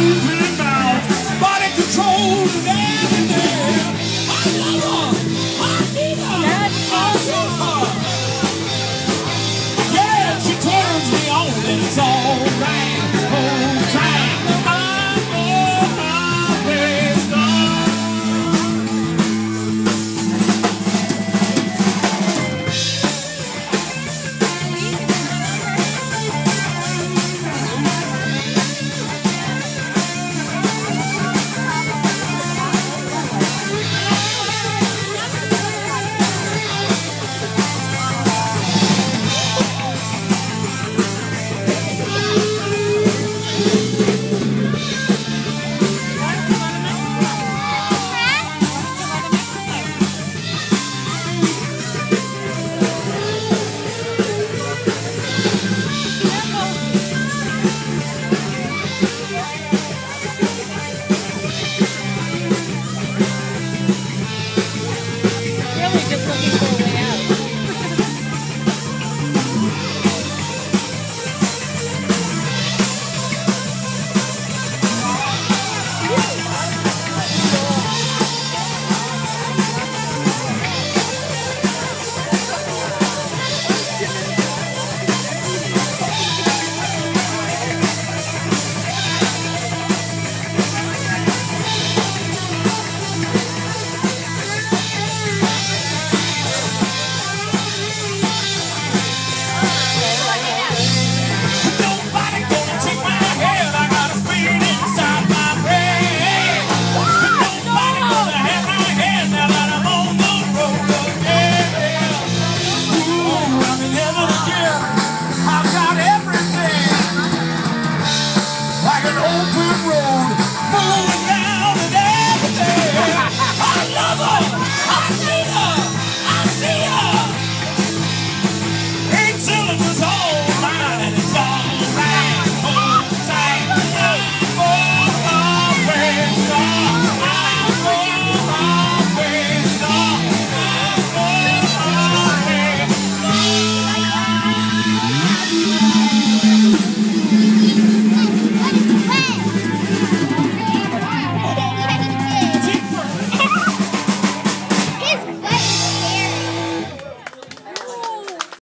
Leave me.